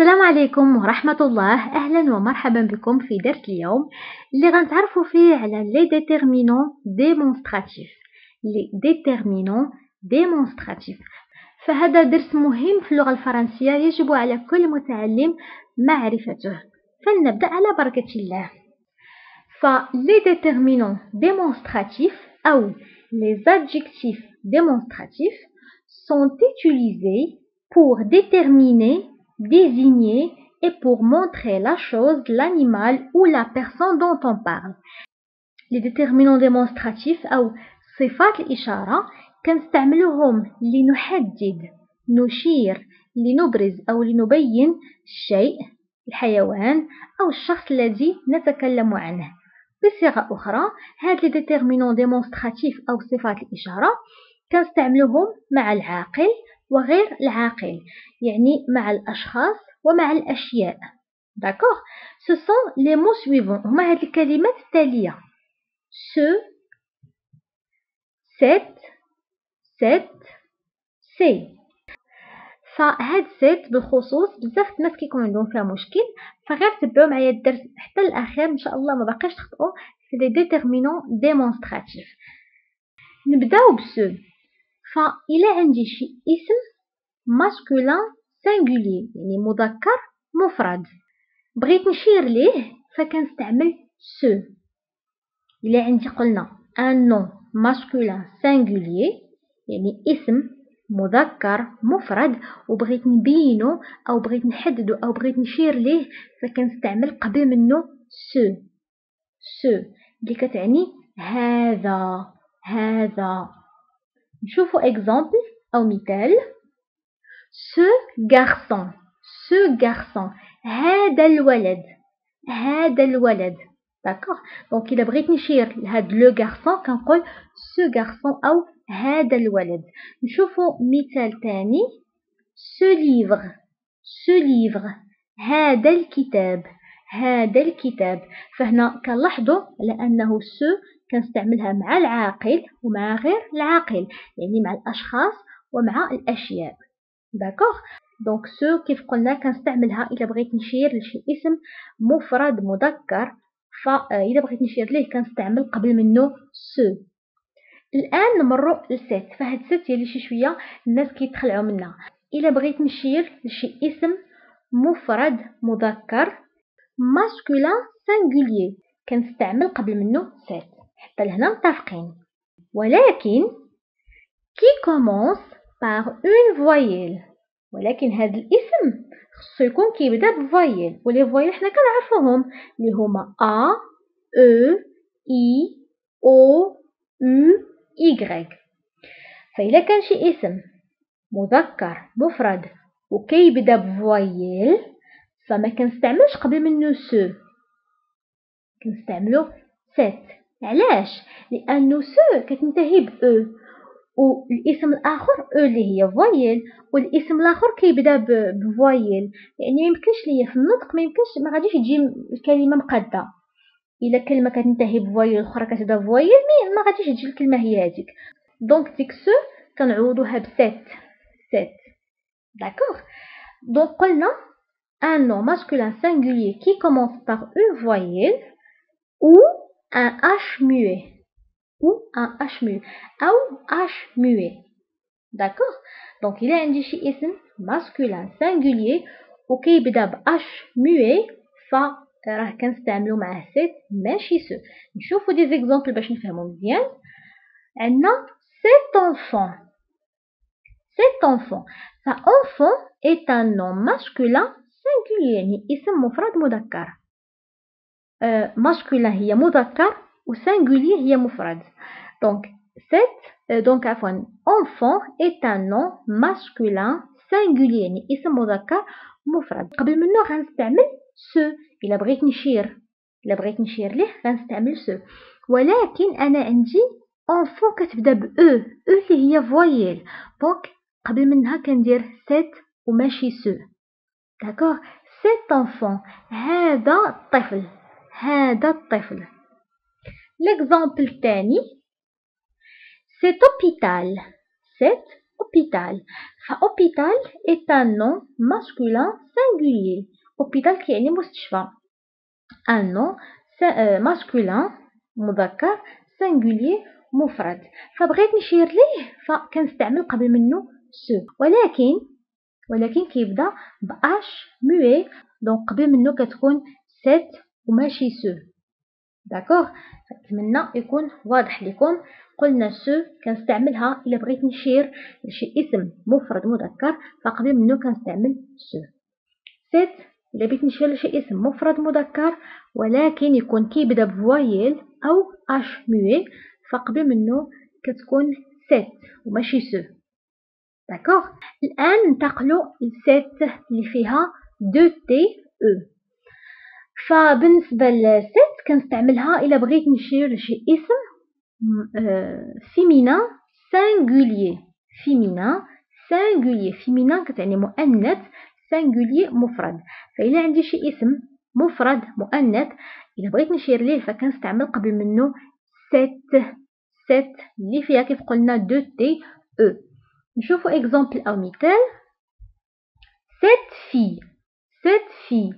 السلام عليكم ورحمة الله. أهلا ومرحبا بكم في درس اليوم اللي غنتعرفوا فيه على les déterminants démonstratifs les déterminants démonstratifs فهذا درس مهم في اللغة الفرنسية يجب على كل متعلم معرفته. فلنبدأ على بركة الله. ف les déterminants démonstratifs أو les adjectifs démonstratifs sont utilisés pour déterminer désigner et pour montrer la chose, l'animal ou la personne dont on parle. Les déterminants démonstratifs أو صفات الإشارة كنستعملوهم لنحدد نشير لنبرز أو لنبين الشيء الحيوان أو الشخص الذي نتكلم عنه بصيغة أخرى هاد les déterminants démonstratifs أو صفات الإشارة كنستعملوهم مع العاقل وغير العاقل يعني مع الأشخاص ومع الأشياء. d'accord ce sont les mots suivants هما هاد الكلمات التالية. ce cet cette ces فهاد cet بالخصوص بزاف الناس كيكون عندهم فيها مشكل فغير تبعوا معايا الدرس حتى الأخير إن شاء الله ما باقيش تخطئوا في les déterminants démonstratifs نبداو ب ce. فإلى عندي شي اسم masculin singulier يعني مذكر مفرد بغيت نشير ليه فكنستعمل ce إلى عندي قلنا un nom masculin singulier يعني اسم مذكر مفرد وبغيت نبينو أو بغيت نحددو أو بغيت نشير ليه فكنستعمل قبل منه ce ce اللي كتعني هذا هذا نشوفوا exemple أو مثال ce garçon ce garçon هذا الولد هذا الولد d'accord donc الا بغيت نشير لهاد le garçon كنقول ce garçon أو هذا الولد نشوفوا مثال تاني ce livre ce livre هذا الكتاب هذا الكتاب فهنا كنلاحظوا على انه ce كنستعملها مع العاقل ومع غير العاقل يعني مع الأشخاص ومع الأشياء. d'accord donc ce كيف قلنا كنستعملها إلا بغيت نشير لشي اسم مفرد مذكر فاذا بغيت نشير ليه كنستعمل قبل منه ce الآن نمروا ل cet فهاد cet هي اللي شي شوية الناس كيتخلعوا منها. إلا بغيت نشير لشي اسم مفرد مذكر masculin singulier كنستعمل قبل منه cet حتى لهنا متفقين. ولكن qui commence par une voyelle ولكن هذا الاسم خصو يكون كيبدا ب voyelle و les voyelles حنا كنعرفوهم اللي هما ا أو اي أو أو ايغريك فإلا كان شي اسم مذكر مفرد وكيبدا ب voyelle فما كنستعملش قبل منه ce. كنستعملو cet علاش لأنه ce كتنتهي ب e والاسم الآخر أو اللي هي voyelle والاسم الآخر كيبدا ب voyelle يعني ما يمكنش ليا في النطق ما يمكنش ما غاديش تجي الكلمة مقاده الا كلمه كتنتهي ب voyelle الاخرى كتبدا ب voyelle ما غاديش تجي الكلمة هي هذيك donc ديك ce كنعوضوها ب cet cet d'accord donc قلنا un nom masculin singulier qui commence par une voyelle ou un H muet ou un H muet ou H muet d'accord donc il a عندي شي اسم masculin singulier وكيبدا ب H muet ف راه كنستعملو معاه سيت ماشي سو نشوفو دي زيكزامبل باش نفهمو مزيان عندنا cet enfant cet enfant ف enfant est un nom masculin singulier يعني اسم مفرد مذكر masculin هي مذكر و singulier هي مفرد donc cet donc عفوا enfant est un nom masculin singulier يعني اسم مذكر مفرد قبل منه غنستعمل ce الا بغيت نشير الا بغيت نشير ليه غنستعمل ce ولكن أنا عندي enfant كتبدا ب e أو اللي هي voyelle donc قبل منها كندير cet وماشي ce d'accord cet enfant هذا الطفل هذا الطفل. l'exemple الثاني cet hôpital cet hôpital. ف hôpital est un nom masculin singulier. Hôpital كيعني مستشفى un nom masculin مذكر singulier مفرد فبغيت نشير ليه فكنستعمل قبل منه ce ولكن ولكن كيبدا ب H muet donc قبل منه كتكون cet وماشي ce. d'accord نتمنى يكون واضح لكم. قلنا ce كنستعملها إلا بغيت نشير لشي اسم مفرد مذكر فقبل منه كنستعمل ce. cet إلا بغيت نشير لشي اسم مفرد مذكر ولكن يكون كيبدا ب voyelle أو H muet فقبل منه كتكون cet وماشي ce. d'accord الآن ننتقلوا ل cette اللي فيها deux T E. فبالنسبة ل cette كنستعملها إلا بغيت نشير لشي اسم féminin singulier féminin singulier féminin كتعني مؤنث singulier مفرد. فإلا عندي شي اسم مفرد مؤنث إلا بغيت نشير ليه فكنستعمل قبل منه cette cette اللي فيها كيف قلنا deux T E نشوفوا exemple أو مثال cette fille cette fille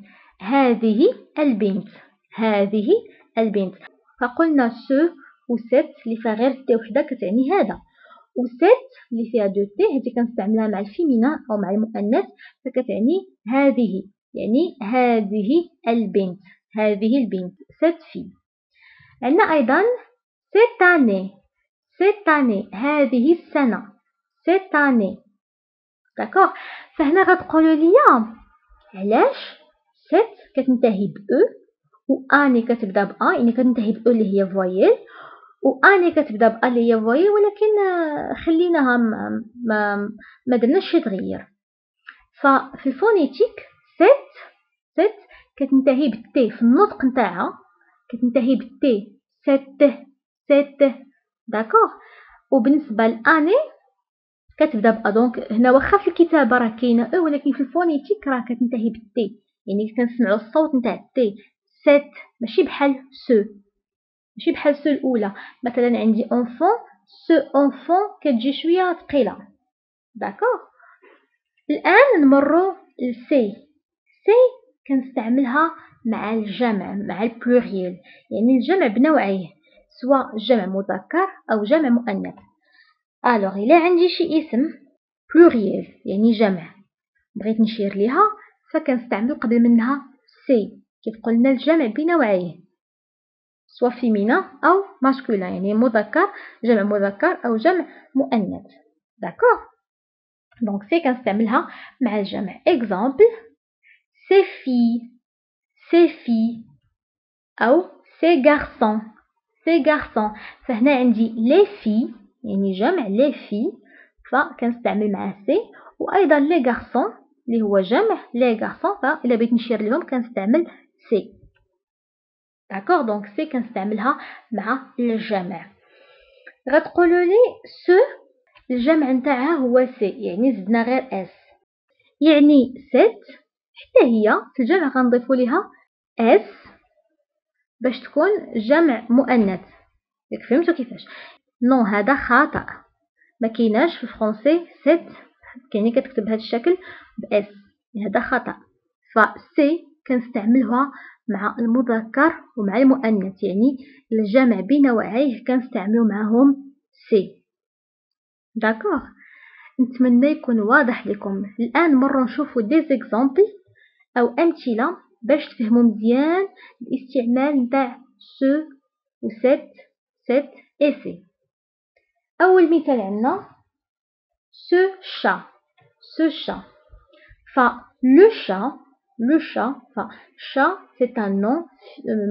هذه البنت. هذه البنت. فقلنا ce و cet اللي فيها غير T وحده كتعني هذا. و cette اللي فيها deux T هذه كنستعملها مع ال féminin أو مع المؤنث فكتعني هذه. يعني هذه البنت. هذه البنت. cette fille عندنا أيضا cette année cette année هذه السنة. cette année d'accord فهنا غتقولوا لي علاش cette كتنتهي ب e و année كتبدا ب أ يعني كتنتهي ب e اللي هي voyelle و année كتبدا ب اللي هي voyelle ولكن خليناها ما ما, ما درناش شي تغيير ففي ال phonétique cette cette كتنتهي بال t في النطق نتاعها كتنتهي بال t cette cette d'accord وبالنسبه ل année كتبدا بأ donc هنا واخا في الكتابة راه كاينة e ولكن في ال phonétique راه كتنتهي بال t يعني كنسمعوا الصوت نتاع ال t cette ماشي بحال ce. ماشي بحال ce الأولى. مثلا عندي enfant cet enfant كتجي شوية ثقيلة. d'accord الآن نمروا ل ces ces كنستعملها مع الجمع مع ال pluriel يعني الجمع بنوعيه سواء جمع مذكر أو جمع مؤنث. alors إلا عندي شي اسم pluriel يعني جمع. بغيت نشير ليها. فكنستعمل قبل منها ces كيف قلنا الجمع بنوعيه سوا féminin أو masculin يعني مذكر جمع مذكر أو جمع مؤنث. d'accord donc ces كنستعملها مع الجمع. exemple ces filles ces filles أو ces garçons ces garçons فهنا عندي les filles يعني جمع les filles فكنستعمل مع ces وأيضا les garçons اللي هو جمع les garçons فإلا بغيت نشير لهم كنستعمل ces d'accord donc ces كنستعملها مع الجمع غتقولوا لي ce الجمع نتاعها هو ces يعني زدنا غير s يعني cette حتى هي في الجمع غنضيفوا ليها s باش تكون جمع مؤنث. ياك فهمتوا كيفاش؟ non هذا خطا ما كايناش في الفرونسي cettes كاينة كتكتب بهذا الشكل بأس هذا خطأ. ف ces كنستعملها مع المذكر ومع المؤنث. يعني الجمع بنوعيه كنستعملو معاهم ces d'accord. نتمنى يكون واضح لكم. الآن مرة نشوفو des exemples أو أمثلة باش تفهموا مزيان الاستعمال نتاع ce و cet cette et ces أول مثال عندنا ce chat ce chat ف le chat le chat, enfin, chat, c'est un nom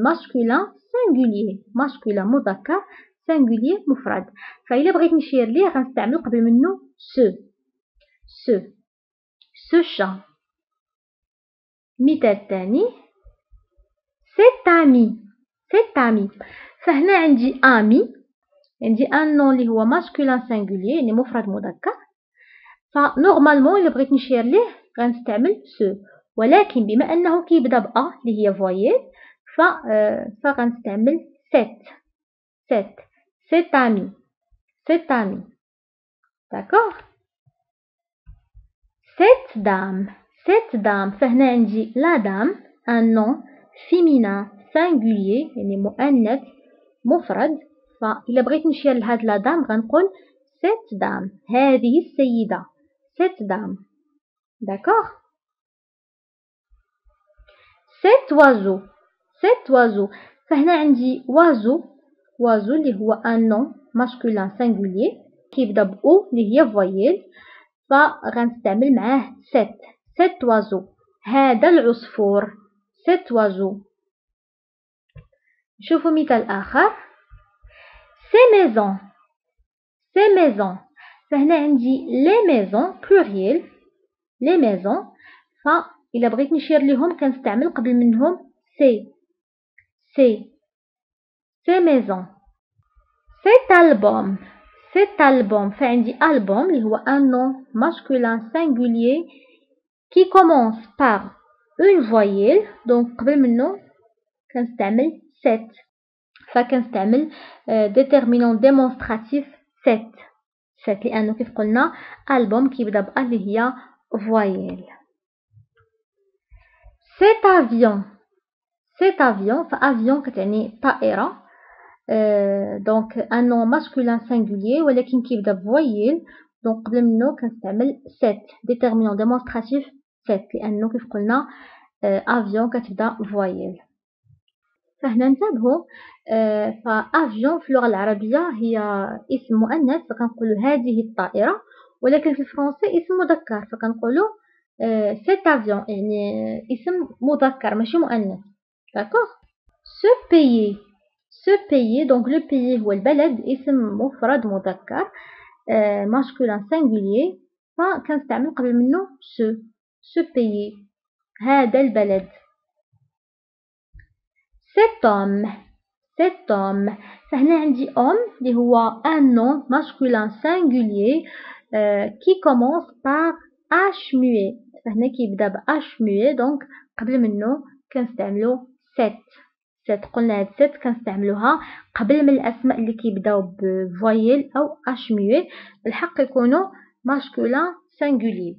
masculin singulier, masculin مذكر singulier مفرد فإلا بغيت نشير ليه غنستعمل قبل منه ce. Ce. Ce chat. مثال الثاني cet ami. Cet ami فهنا عندي ami. عندي un nom اللي هو masculin singulier يعني مفرد مذكر ف normalement الا بغيت نشير ليه غنستعمل ce ولكن بما أنه كيبدا بأ اللي هي voyelle ف فغنستعمل cet cet cet ami cet ami d'accord cette dame cette dame فهنا عندي la dame un nom féminin singulier يعني مؤنث مفرد فإلا بغيت نشير لهاد la dame غنقول cette dame هذه السيدة cette dame d'accord cet oiseau cet oiseau فهنا عندي oiseau oiseau اللي هو un nom masculin singulier كيبدا ب او اللي هي فويل فغنستعمل معاه set cet oiseau هذا العصفور cet oiseau نشوفوا مثال آخر ces maisons ces maisons فهنا عندي les maisons pluriel les maisons فإلا بغيت نشير لهم كنستعمل قبل منهم ces ces ces maisons cet album cet album فعندي album اللي هو un nom masculin singulier qui commence par une voyelle donc قبل منه كنستعمل cet فكنستعمل déterminant démonstratif cet cet لأنه كيف قلنا album كيبدأ بأ اللي هي voyelle. Cet avion cet avion ف avion كتعني طائرة donc un nom masculin singulier ولكن كيبدأ ب voyelle donc قبل منه كنستعمل cet déterminant démonstratif cet لأنه كيف قلنا avion كتبدأ voyelle فهنا انتبهوا ف avion في اللغة العربية هي اسم مؤنث فكنقولوا هذه الطائرة ولكن في الفرنسي اسم مذكر فكنقولوا cet avion يعني اسم مذكر ماشي مؤنث. d'accord ce pays ce pays donc le pays هو البلد اسم مفرد مذكر masculin singulier فكنستعمل قبل منه ce ce pays هذا البلد. Cet homme cet homme فهنا عندي homme اللي هو un nom masculin singulier euh, qui commence par h muet فهنا كيبدا ب h muet دونك قبل منه كنستعملو set set قلنا هاد set كنستعملوها قبل من الاسماء اللي كيبداو بفويل أو h muet بالحق يكونوا masculin singulier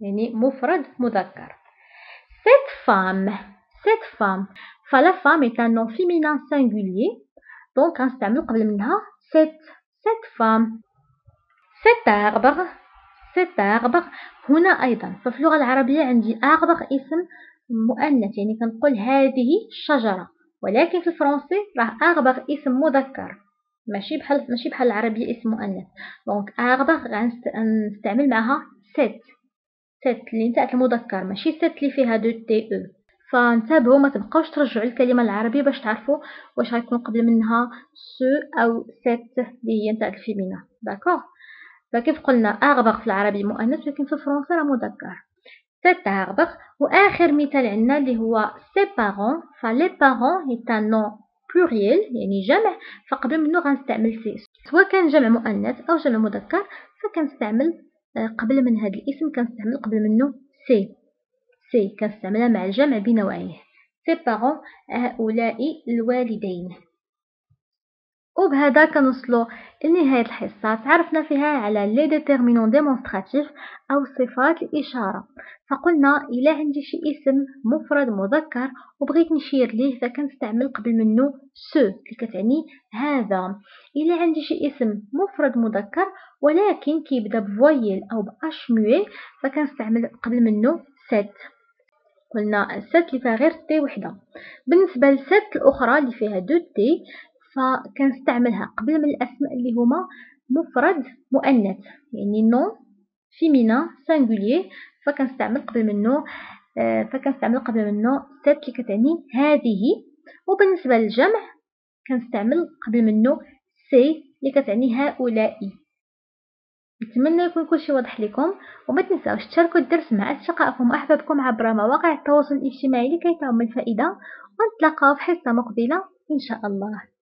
يعني مفرد مذكر cette femme cette femme ف la femme est un nom féminin singulier. Donc غنستعملو قبل منها cette cette femme. Cet arbre cet arbre هنا أيضا ففي اللغة العربية عندي arbre اسم مؤنث يعني كنقول هذه الشجرة ولكن في الفرنسي راه arbre اسم مذكر ماشي بحال ماشي بحال العربية اسم مؤنث donc arbre غنستعمل معها cet cet اللي نتاع المذكر ماشي cette اللي فيها deux t أو فانتبهوا ما تبقاوش ترجعوا الكلمة العربية باش تعرفوا واش غيكون قبل منها ce أو cette اللي هي نتاع ال féminin d'accord فكيف قلنا أغبغ في العربي مؤنث لكن في الفرنسي راه مذكر cet arbre واخر مثال عندنا اللي هو ces parents ف les parents هي un nom pluriel يعني جمع فقبل منه غنستعمل ces سواء كان جمع مؤنث أو جمع مذكر فكنستعمل قبل من هذا الاسم كنستعمل قبل منه ces ces كنستعملها مع الجمع بنوعيه ces parents هؤلاء الوالدين. وبهذا كنوصلوا لنهاية الحصة. تعرفنا فيها على les déterminants démonstratifs أو صفات الإشارة. فقلنا إلا عندي شي اسم مفرد مذكر وبغيت نشير ليه فكنستعمل قبل منه ce اللي كتعني هذا. إلا عندي شي اسم مفرد مذكر ولكن كيبدأ ب voyelle أو ب h muet فكنستعمل قبل منه cet. قلنا ال cet اللي فيها غير t وحدة. بالنسبة لل cette الأخرى اللي فيها دو تي فكنستعملها قبل من الأسماء اللي هما مفرد مؤنث يعني nom féminin singulier فكنستعمل قبل منه آه، فكنستعمل قبل منه ست اللي كتعني هذه. وبالنسبة للجمع كنستعمل قبل منه سي اللي كتعني هؤلاء. نتمنى يكون كلشي واضح لكم وما تنساوش تشاركوا الدرس مع أصدقائكم وأحبابكم عبر مواقع التواصل الاجتماعي لكي تعم الفائدة ونتلاقاو في حصة مقبلة إن شاء الله.